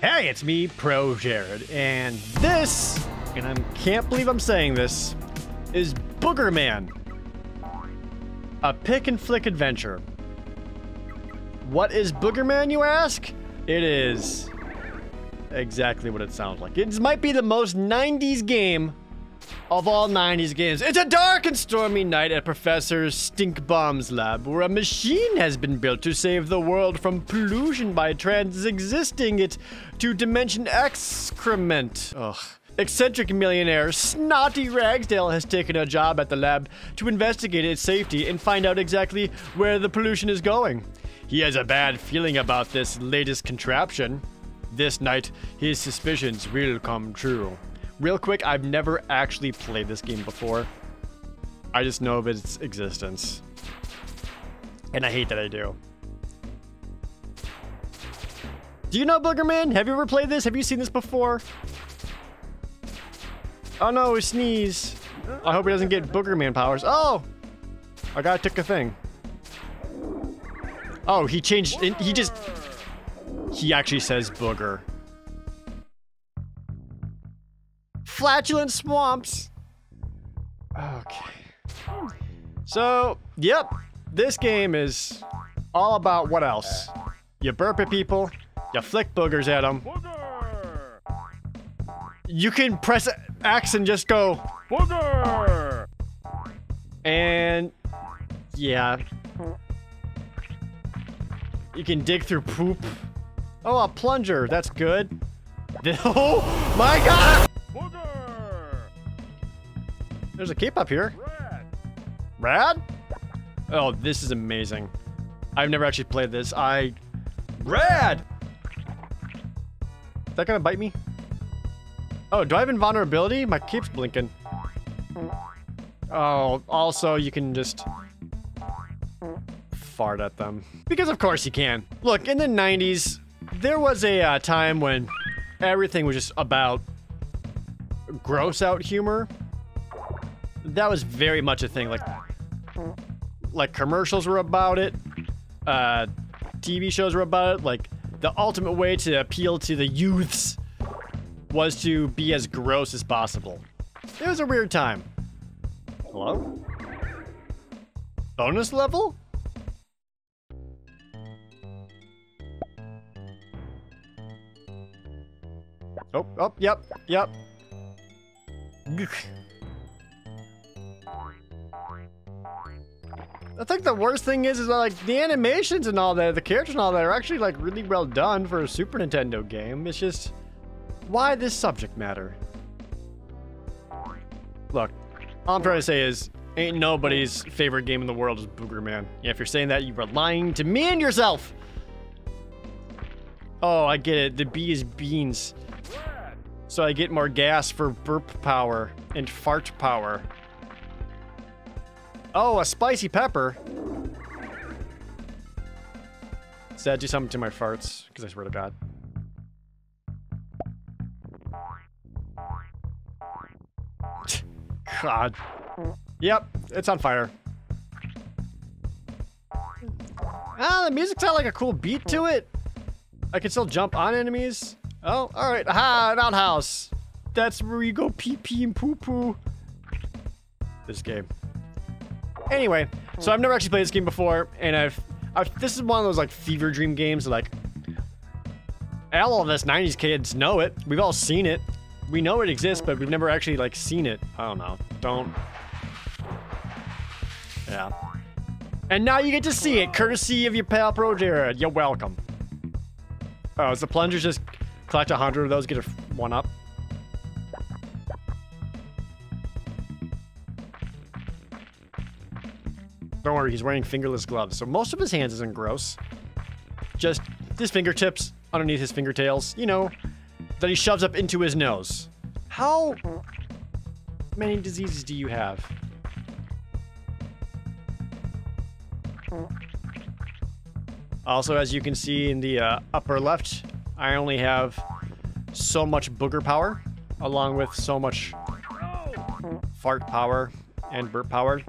Hey, it's me, Pro Jared, and this, and I can't believe I'm saying this, is Booger Man. A pick and flick adventure. What is Booger Man, you ask? It is exactly what it sounds like. It might be the most 90s game of all 90s games. It's a dark and stormy night at Professor Stinkbaum's lab, where a machine has been built to save the world from pollution by transexisting it to Dimension X-Crement. Ugh. Eccentric millionaire Snotty Ragsdale has taken a job at the lab to investigate its safety and find out exactly where the pollution is going. He has a bad feeling about this latest contraption. This night, his suspicions will come true. Real quick, I've never actually played this game before. I just know of its existence. And I hate that I do. Do you know Boogerman? Have you ever played this? Have you seen this before? Oh no, he sneeze. I hope he doesn't get Boogerman powers. Oh! I gotta took a thing. Oh, he changed. He just. He actually says booger. Flatulent swamps. Okay. So, yep. This game is all about what else? You burp at people, you flick boogers at them. You can press X and just go booger. And yeah. You can dig through poop. Oh, a plunger. That's good. Oh my god! There's a cape up here. Rad? Oh, this is amazing. I've never actually played this. I... Rad! Is that gonna bite me? Oh, do I have invulnerability? My cape's blinking. Oh, also you can just fart at them. Because of course you can. Look, in the 90s, there was a uh, time when everything was just about gross out humor that was very much a thing. Like, like commercials were about it. Uh, TV shows were about it. Like, the ultimate way to appeal to the youths was to be as gross as possible. It was a weird time. Hello? Bonus level? Oh, oh, yep, yep. I think the worst thing is, is that, like the animations and all that, the characters and all that are actually like really well done for a Super Nintendo game. It's just, why this subject matter? Look, all I'm trying to say is, ain't nobody's favorite game in the world is Booger Man. Yeah, if you're saying that, you are lying to me and yourself. Oh, I get it. The B is beans. So I get more gas for burp power and fart power. Oh, a spicy pepper. That do something to my farts? Because I swear to God. God. Yep, it's on fire. Ah, the music's got like a cool beat to it. I can still jump on enemies. Oh, alright. Aha, an outhouse. That's where you go pee pee and poo poo. This game. Anyway, so I've never actually played this game before, and I've, I've this is one of those like fever dream games. Like, all of us '90s kids know it. We've all seen it. We know it exists, but we've never actually like seen it. I don't know. Don't. Yeah. And now you get to see it, courtesy of your pal Pro Jared. You're welcome. Oh, is the plungers just collect a hundred of those, get a one up? Don't he's wearing fingerless gloves, so most of his hands isn't gross. Just his fingertips underneath his fingertails, you know, that he shoves up into his nose. How many diseases do you have? Also, as you can see in the uh, upper left, I only have so much booger power, along with so much fart power and burp power.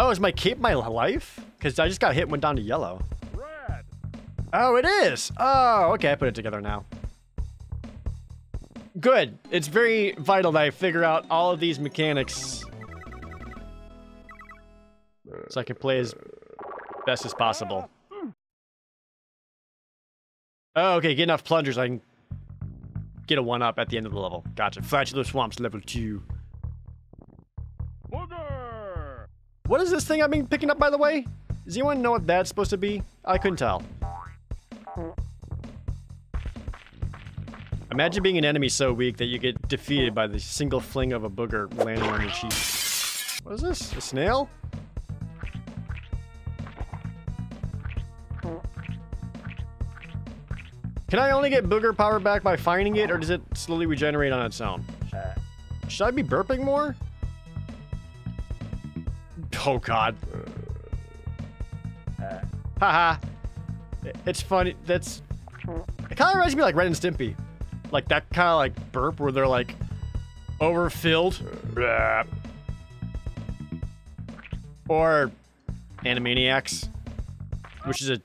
Oh, is my cape my life? Because I just got hit and went down to yellow. Oh, it is! Oh, okay, I put it together now. Good. It's very vital that I figure out all of these mechanics so I can play as best as possible. Oh, okay, get enough plungers, I can get a one-up at the end of the level. Gotcha. Flatulent Swamps level 2. What is this thing I've been picking up, by the way? Does anyone know what that's supposed to be? I couldn't tell. Imagine being an enemy so weak that you get defeated by the single fling of a booger landing on your cheek. What is this? A snail? Can I only get booger power back by finding it, or does it slowly regenerate on its own? Should I be burping more? Oh god. Haha. it's funny. That's... It kind of reminds me of like Ren and Stimpy. Like that kind of like burp where they're like overfilled. Or Animaniacs. Which is a...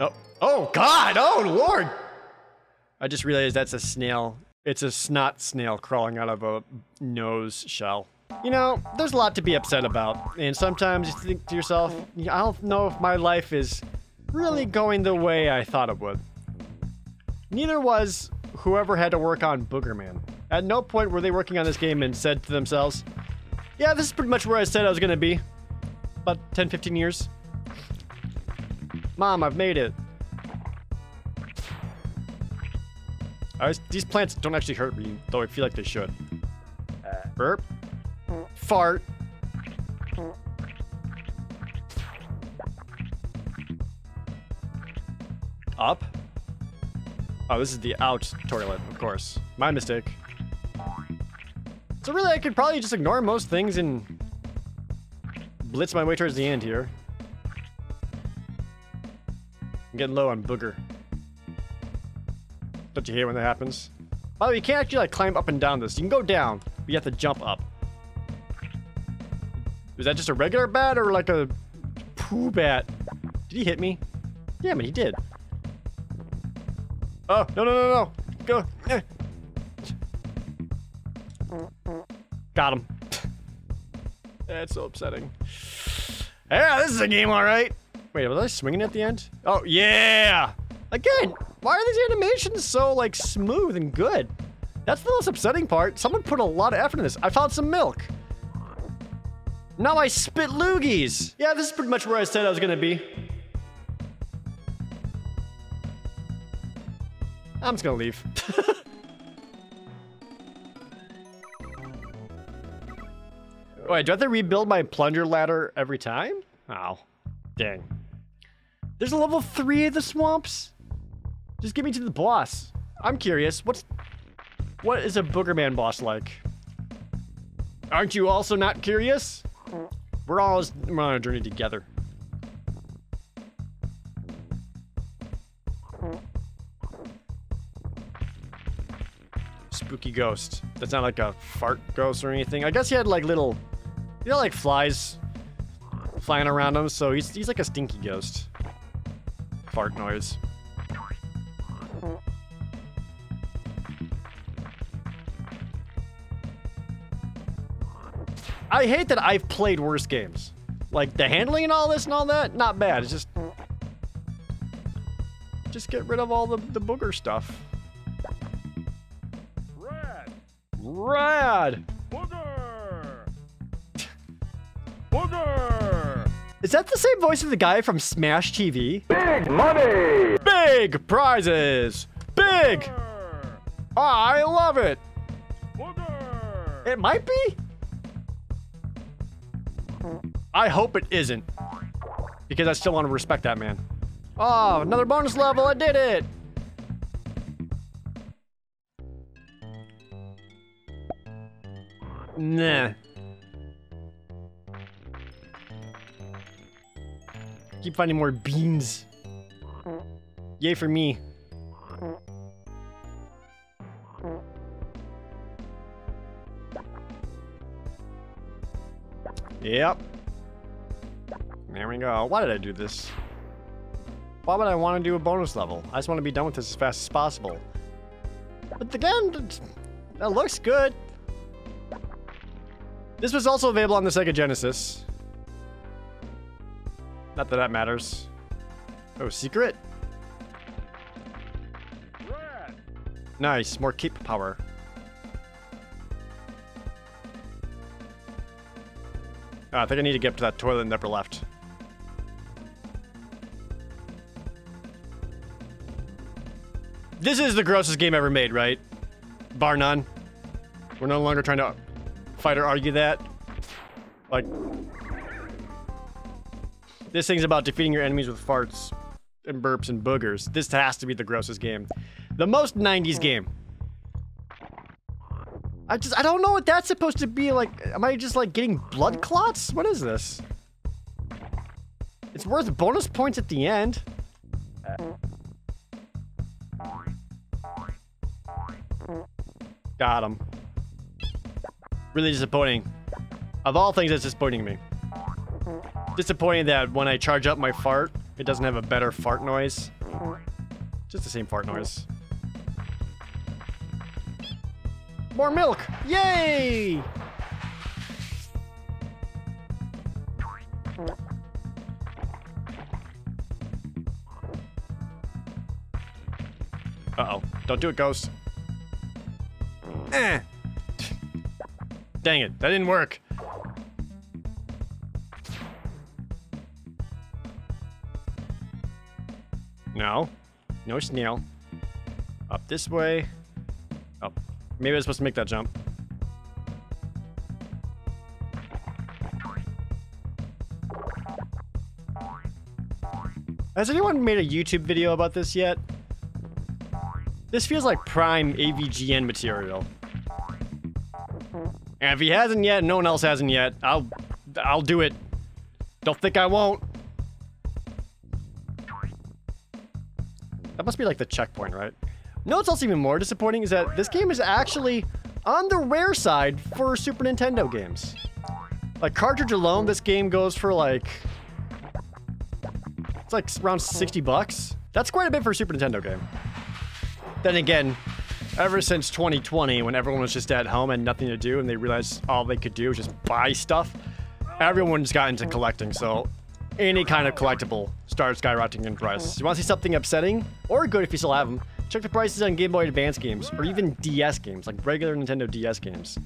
Oh, oh god! Oh lord! I just realized that's a snail. It's a snot snail crawling out of a nose shell. You know, there's a lot to be upset about, and sometimes you think to yourself, I don't know if my life is really going the way I thought it would. Neither was whoever had to work on Boogerman. At no point were they working on this game and said to themselves, yeah, this is pretty much where I said I was gonna be. About 10, 15 years. Mom, I've made it. Was, these plants don't actually hurt me, though I feel like they should. Burp. Fart. Up. Oh, this is the out toilet, of course. My mistake. So really, I could probably just ignore most things and blitz my way towards the end here. I'm getting low on booger. Don't you hate when that happens? By the way, you can't actually like climb up and down this. You can go down, but you have to jump up. Is that just a regular bat or like a poo bat? Did he hit me? Yeah, man, he did. Oh, no, no, no, no. Go. Eh. Got him. That's so upsetting. Yeah, this is a game, all right. Wait, was I swinging at the end? Oh, yeah. Again, why are these animations so, like, smooth and good? That's the most upsetting part. Someone put a lot of effort in this. I found some milk. Now I spit loogies. Yeah, this is pretty much where I said I was gonna be. I'm just gonna leave. Wait, do I have to rebuild my plunger ladder every time? Oh, dang. There's a level 3 of the swamps? Just get me to the boss. I'm curious. What's what is a Boogerman boss like? Aren't you also not curious? We're all we're on a journey together. Spooky ghost. That's not like a fart ghost or anything. I guess he had like little, you know, like flies flying around him. So he's he's like a stinky ghost. Fart noise. I hate that I've played worse games. Like, the handling and all this and all that, not bad. It's just... Just get rid of all the, the booger stuff. Rad! Rad! Booger! booger! Is that the same voice of the guy from Smash TV? Big money! Big prizes! Big! Booger! I love it! Booger! It might be? I hope it isn't. Because I still want to respect that man. Oh, another bonus level. I did it. Nah. Keep finding more beans. Yay for me. Yep. We go. Uh, why did I do this? Why would I want to do a bonus level? I just want to be done with this as fast as possible. But again, that looks good. This was also available on the Sega Genesis. Not that that matters. Oh, secret? Nice, more keep power. Oh, I think I need to get to that toilet in the upper left. This is the grossest game ever made, right? Bar none. We're no longer trying to fight or argue that. Like, this thing's about defeating your enemies with farts and burps and boogers. This has to be the grossest game. The most 90s game. I just, I don't know what that's supposed to be like. Am I just like getting blood clots? What is this? It's worth bonus points at the end. Got him. Really disappointing. Of all things, that's disappointing me. Disappointing that when I charge up my fart, it doesn't have a better fart noise. Just the same fart noise. More milk! Yay! Uh-oh. Don't do it, Ghost. Eh. Dang it, that didn't work. No. No snail. Up this way. Oh, maybe I was supposed to make that jump. Has anyone made a YouTube video about this yet? This feels like prime AVGN material. And if he hasn't yet, no one else hasn't yet, I'll I'll do it. Don't think I won't. That must be like the checkpoint, right? No, it's also even more disappointing is that this game is actually on the rare side for Super Nintendo games. Like cartridge alone, this game goes for like it's like around 60 bucks. That's quite a bit for a Super Nintendo game. Then again, ever since 2020, when everyone was just at home and nothing to do, and they realized all they could do was just buy stuff, everyone's got into collecting, so any kind of collectible starts skyrocketing in price. You want to see something upsetting? Or good if you still have them? Check the prices on Game Boy Advance games, or even DS games, like regular Nintendo DS games.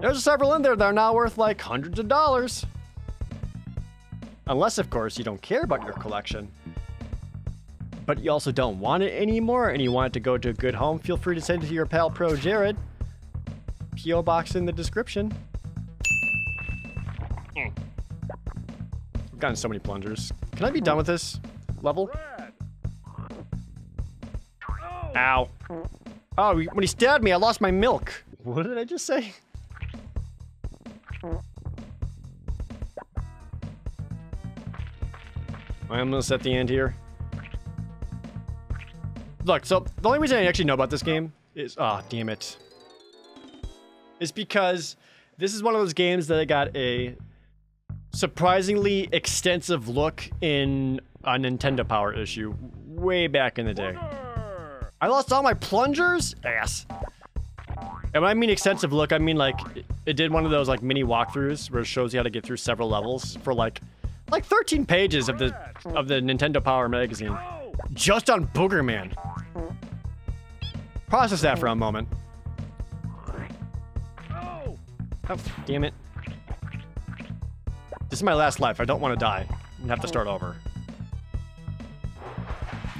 There's several in there that are now worth like hundreds of dollars. Unless, of course, you don't care about your collection but you also don't want it anymore and you want it to go to a good home, feel free to send it to your pal Pro Jared. P.O. box in the description. I've gotten so many plungers. Can I be done with this level? Ow. Oh, when he stabbed me, I lost my milk. What did I just say? I'm almost at the end here. Look, so the only reason I actually know about this game is, ah, oh, damn it, is because this is one of those games that I got a surprisingly extensive look in a Nintendo Power issue way back in the day. I lost all my plungers? Ass. And when I mean extensive look, I mean like, it did one of those like mini walkthroughs where it shows you how to get through several levels for like, like 13 pages of the, of the Nintendo Power magazine. Just on Boogerman. Process that for a moment. Oh, damn it. This is my last life. I don't want to die and have to start over.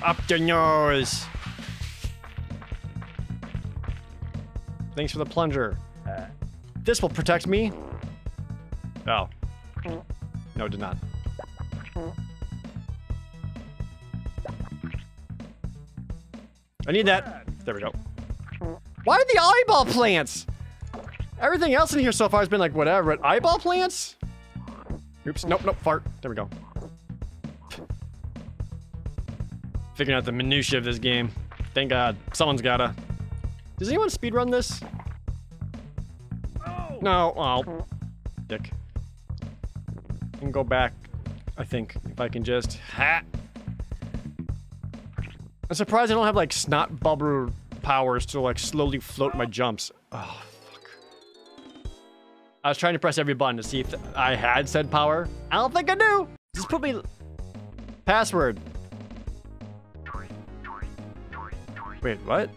Up the nose. Thanks for the plunger. This will protect me. Oh. No, it did not. I need that. There we go. Why are the eyeball plants? Everything else in here so far has been like whatever, but eyeball plants? Oops, nope, nope, fart. There we go. Figuring out the minutiae of this game. Thank God. Someone's gotta. Does anyone speedrun this? No. Oh. Dick. I can go back, I think, if I can just... Ha! I'm surprised I don't have like snot bubble powers to like slowly float my jumps. Oh, fuck. I was trying to press every button to see if I had said power. I don't think I do. Just put me... Password. Wait, what?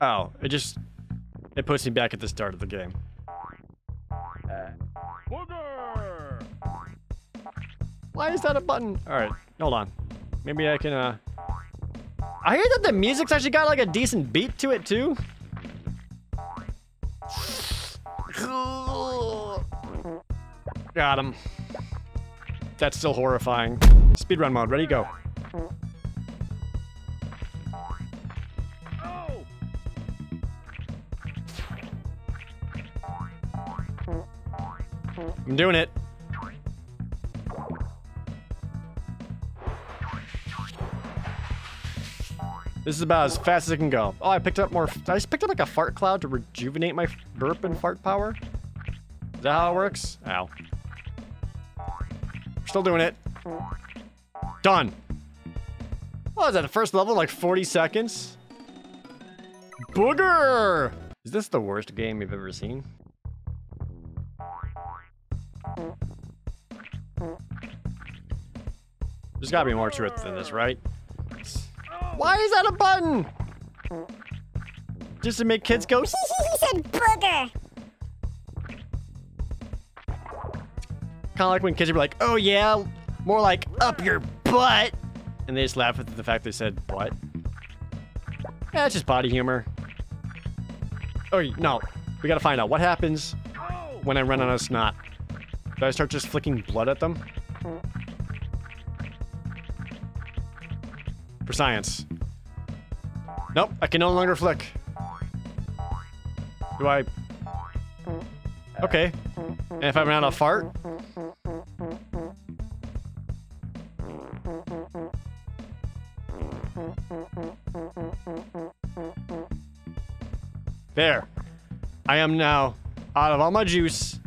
Oh, it just... It puts me back at the start of the game. Uh. Why is that a button? Alright, hold on. Maybe I can, uh... I hear that the music's actually got, like, a decent beat to it, too. Got him. That's still horrifying. Speedrun mode, ready, go. I'm doing it. This is about as fast as it can go. Oh, I picked up more. I just picked up like a fart cloud to rejuvenate my burp and fart power. Is that how it works? Ow. We're still doing it. Done. What was that, the first level, like 40 seconds? Booger! Is this the worst game you've ever seen? There's gotta be more to it than this, right? Why is that a button? Just to make kids go. he said booger. Kind of like when kids are like, "Oh yeah," more like "up your butt," and they just laugh at the fact they said "butt." Yeah, it's just body humor. Oh no, we gotta find out what happens when I run on a snot. Do I start just flicking blood at them? Science. Nope, I can no longer flick. Do I... Okay. And if I run out of fart? There. I am now out of all my juice.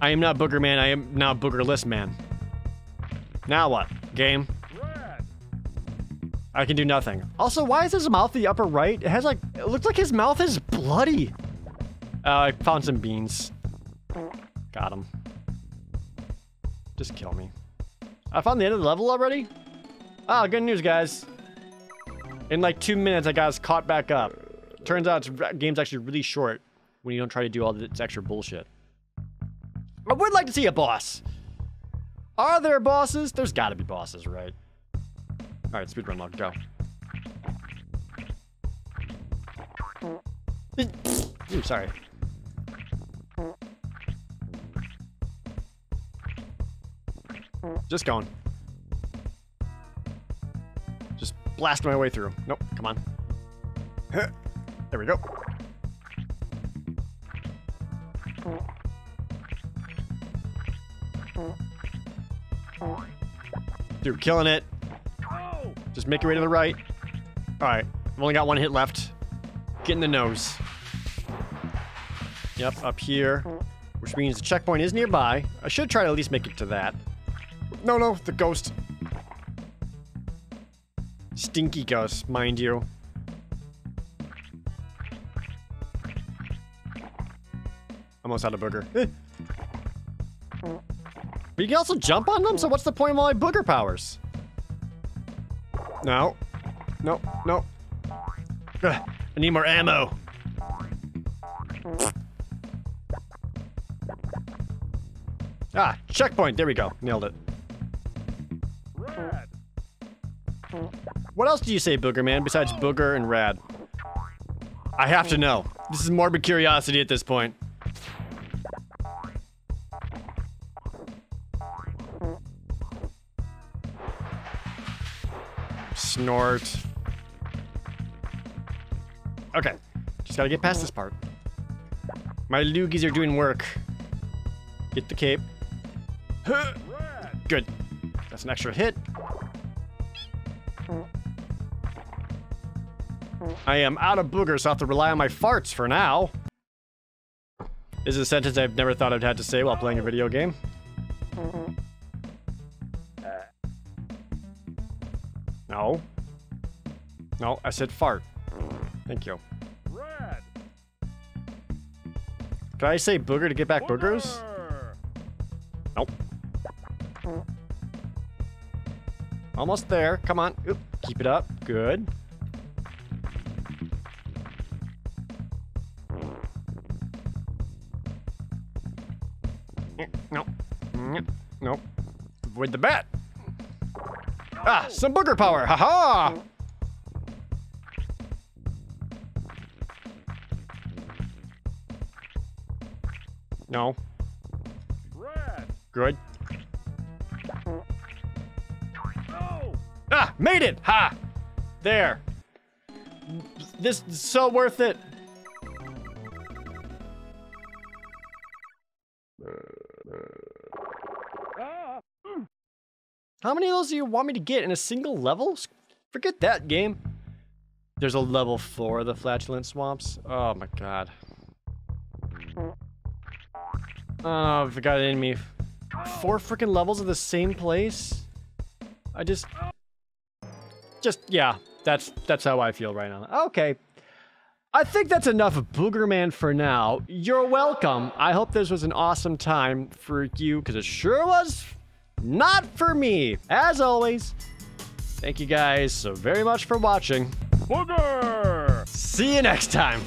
I am not Booger Man, I am now Boogerless Man. Now what? Game? I can do nothing. Also, why is his mouth the upper right? It has like, it looks like his mouth is bloody. Uh, I found some beans. Got him. Just kill me. I found the end of the level already? Ah, good news, guys. In like two minutes, I got us caught back up. Turns out this game's actually really short when you don't try to do all this extra bullshit. I would like to see a boss. Are there bosses? There's gotta be bosses, right? Alright, speedrun log, go. Ooh, sorry. Just going. Just blast my way through. Nope, come on. There we go. Dude, killing it. Just make your way to the right. Alright, I've only got one hit left. Get in the nose. Yep, up here. Which means the checkpoint is nearby. I should try to at least make it to that. No, no, the ghost. Stinky ghost, mind you. Almost out of booger. Eh. But you can also jump on them, so what's the point of all my booger powers? No. No, no. Ugh, I need more ammo. Ah, checkpoint. There we go. Nailed it. Rad. What else do you say, Booger Man, besides Booger and Rad? I have to know. This is morbid curiosity at this point. Okay. Just gotta get past this part. My loogies are doing work. Get the cape. Good. That's an extra hit. I am out of boogers, so I have to rely on my farts for now. This is a sentence I've never thought I'd had to say while playing a video game. No, I said fart. Thank you. Red. Did I say booger to get back boogers? Nope. Almost there. Come on. Oop. Keep it up. Good. Nope. Nope. Avoid the bat. Ah, some booger power. Haha. -ha! No. Red. Good. No. Ah, made it! Ha! There. This is so worth it. How many of those do you want me to get in a single level? Forget that game. There's a level four of the flatulent swamps. Oh my god. Oh, I forgot it in me. Four freaking levels of the same place? I just... Just, yeah. That's, that's how I feel right now. Okay. I think that's enough of Boogerman for now. You're welcome. I hope this was an awesome time for you, because it sure was not for me. As always, thank you guys so very much for watching. Booger. See you next time.